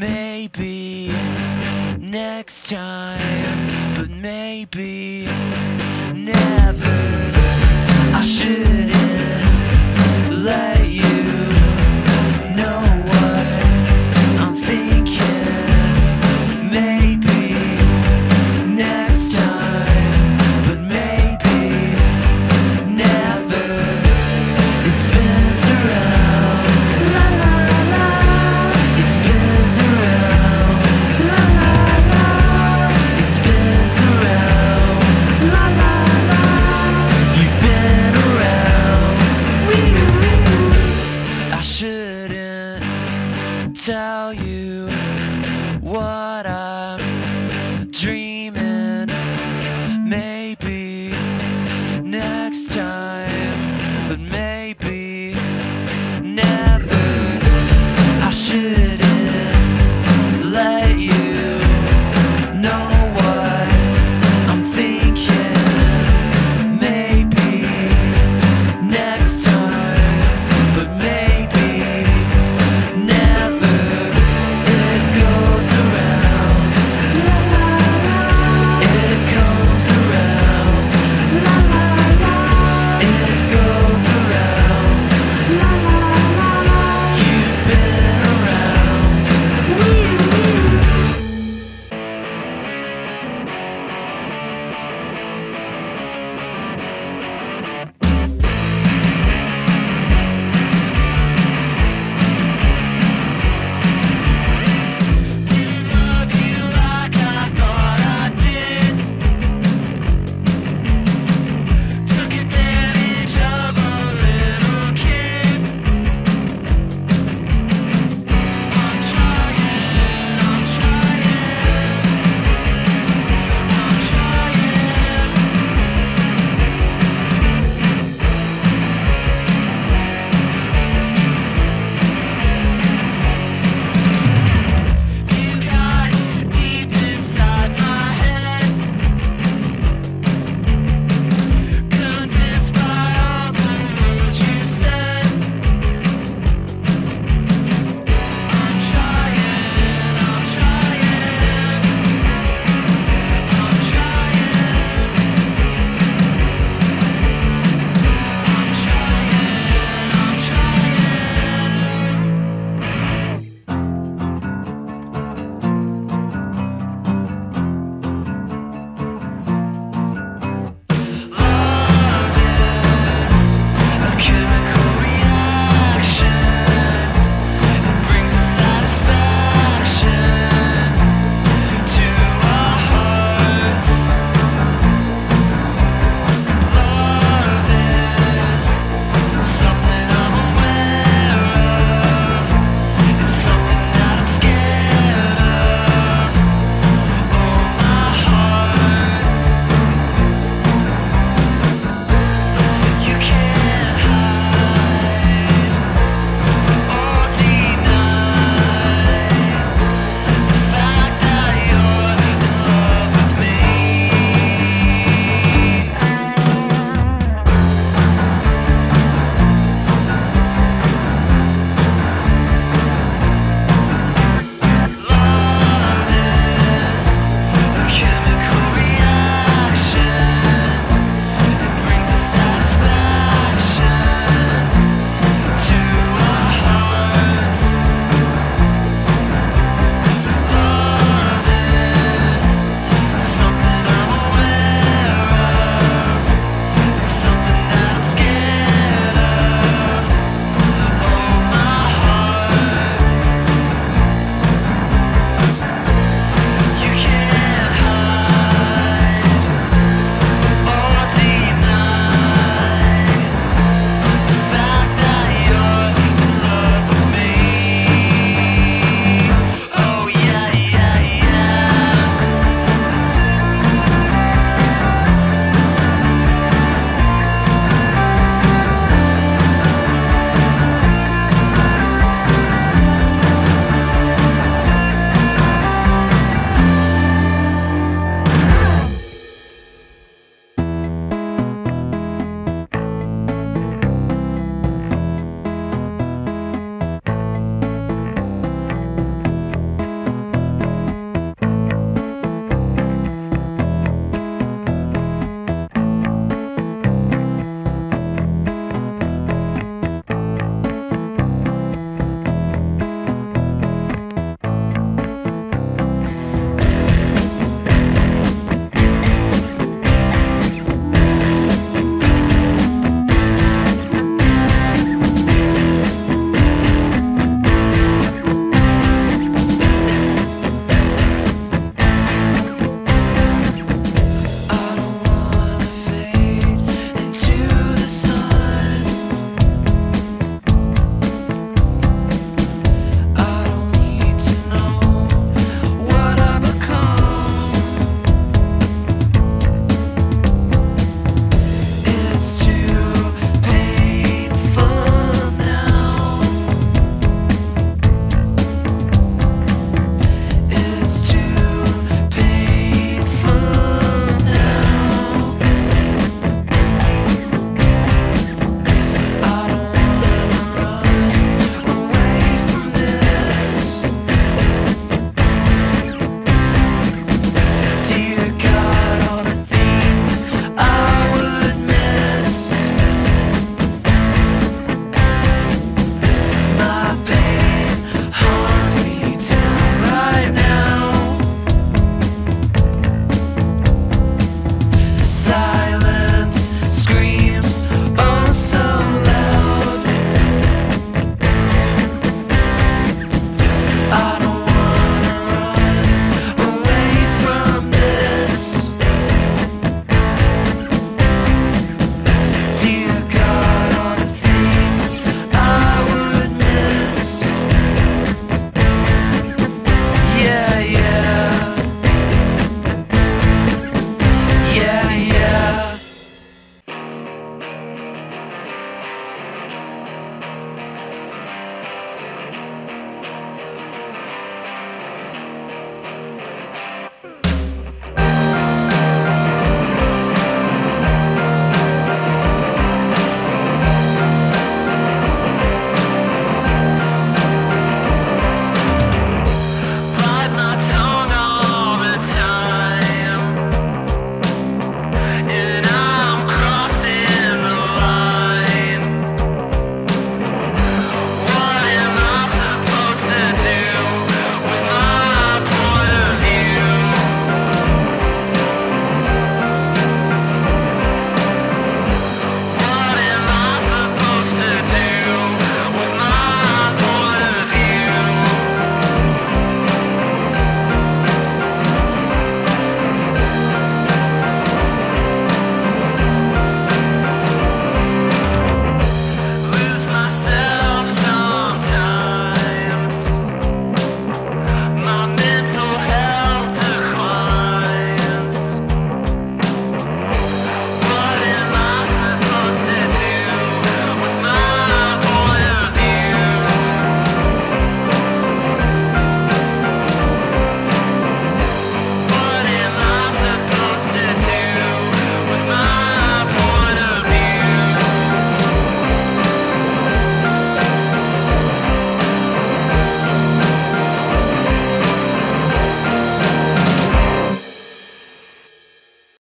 Maybe next time, but maybe never. I should.